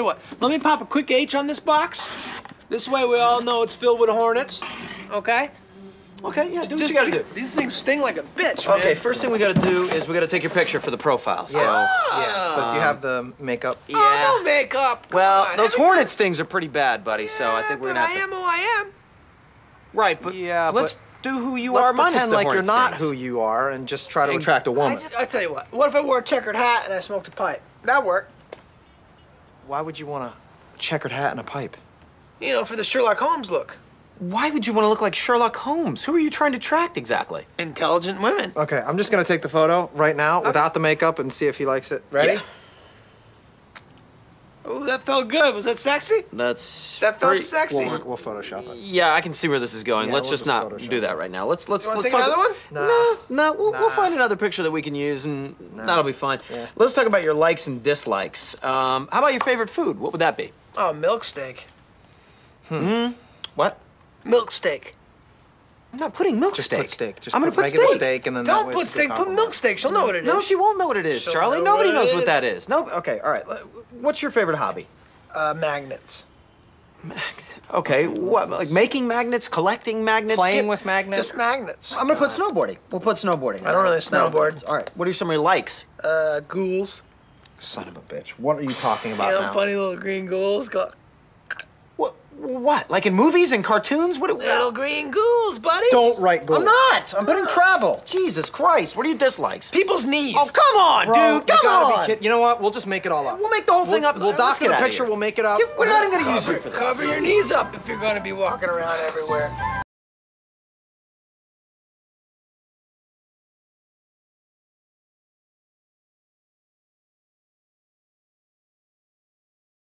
What let me pop a quick H on this box. This way we all know it's filled with hornets. Okay? Okay, yeah, do what Just- you gotta do. These things sting like a bitch, man. Okay, first thing we gotta do is we gotta take your picture for the profile. So, Yeah. So do you have the makeup? Oh, yeah. Oh, no makeup. Come well, on. those Every hornet time- stings are pretty bad, buddy. so I think we're gonna have I to. am who I am. Right, but Yeah, let's but do who you Let's are minus pretend the like you're hornet not stings. who you are and just try to Ex- attract a I, woman. just, I tell you what. What if I wore a checkered hat and I smoked a pipe? That work. Why would you want a checkered hat and a pipe? You know, for the Sherlock Holmes look. Why would you want to look like Sherlock Holmes? Who are you trying to attract exactly? Intelligent women. Okay, I'm just gonna take the photo right now without the makeup and see if he likes it. Ready? Yeah. Oh, that felt good. Was that sexy? That's That felt pretty- sexy. We'll, we'll Photoshop it. Yeah, I can see where this is going. Yeah, let's we'll just just not Photoshop do that right now. Let's let's You let's take talk another one. Nah. No, no, we'll, we'll find another picture that we can use, and that'll be fine. Let's talk about your likes and dislikes. Um, how about your favorite food? What would that be? Oh, milk steak. Hmm. What? Milk steak. I'm not putting milk Just steak. put steak. Just I'm gonna put put steak. steak, and then Don't way put it's steak. Put milk steak. She'll know what it is. No, she won't know what it is, She'll Charlie. know Nobody what it knows what is. that is. No. Okay. All right. What's your favorite hobby? Uh, magnets. Okay. What? Like making magnets, collecting magnets, Playing Get- with magnets. Just magnets. I'm gonna put snowboarding. We'll put snowboarding. I don't really snowboard. All right. What are some of your likes? Uh, ghouls. Son of a bitch. What are you talking about You know, now? funny little green ghouls. Go, What? What? Like in movies and cartoons? What? little green ghouls, Don't write goals. I'm not. I'm putting travel. Jesus Christ. What are your dislikes? People's knees. Oh, come on, Bro, dude. you Come gotta on. Be kid- you know what? We'll just make it all up. We'll make the whole thing We'll- up. We'll dock the picture. We'll make it up. We're not even gonna use Cover, you for this. cover your knees up if you're gonna be walking around everywhere.